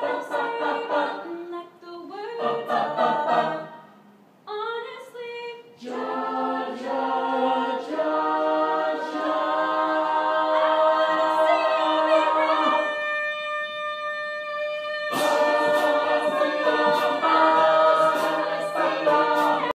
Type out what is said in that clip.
Thanks.